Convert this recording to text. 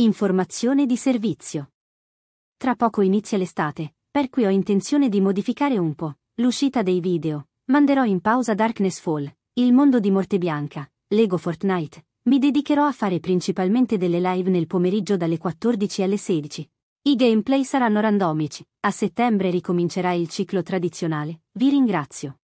Informazione di servizio. Tra poco inizia l'estate, per cui ho intenzione di modificare un po' l'uscita dei video. Manderò in pausa Darkness Fall, il mondo di Morte Bianca, Lego Fortnite. Mi dedicherò a fare principalmente delle live nel pomeriggio dalle 14 alle 16. I gameplay saranno randomici. A settembre ricomincerà il ciclo tradizionale. Vi ringrazio.